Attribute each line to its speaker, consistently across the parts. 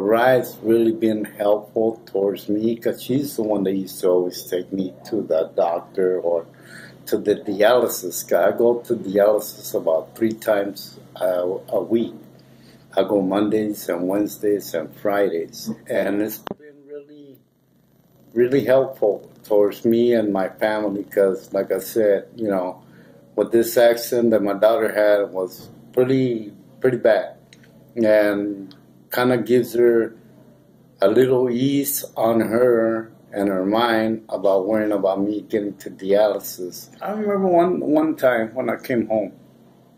Speaker 1: Ride's really been helpful towards me because she's the one that used to always take me to the doctor or to the dialysis. I go to dialysis about three times a week. I go Mondays and Wednesdays and Fridays, and it's been really, really helpful towards me and my family because, like I said, you know, with this accident that my daughter had was pretty, pretty bad, and kind of gives her a little ease on her and her mind about worrying about me getting to dialysis. I remember one one time when I came home,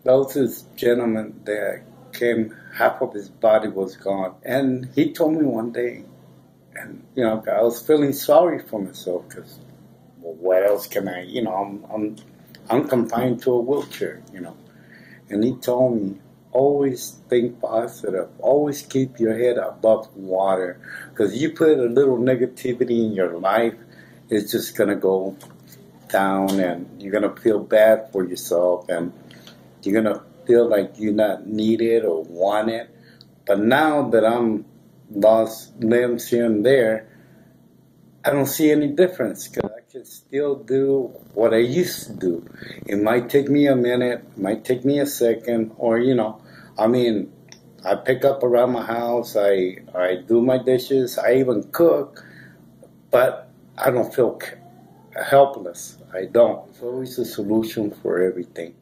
Speaker 1: there was this gentleman that came, half of his body was gone, and he told me one day, and you know, I was feeling sorry for myself because, well, what else can I, you know, I'm I'm I'm confined to a wheelchair, you know, and he told me always think positive. Always keep your head above water. Because you put a little negativity in your life, it's just going to go down and you're going to feel bad for yourself and you're going to feel like you're not needed or wanted. But now that I'm lost limbs here and there, I don't see any difference because I can still do what I used to do. It might take me a minute, might take me a second, or you know, I mean, I pick up around my house. I I do my dishes. I even cook, but I don't feel helpless. I don't. It's always a solution for everything.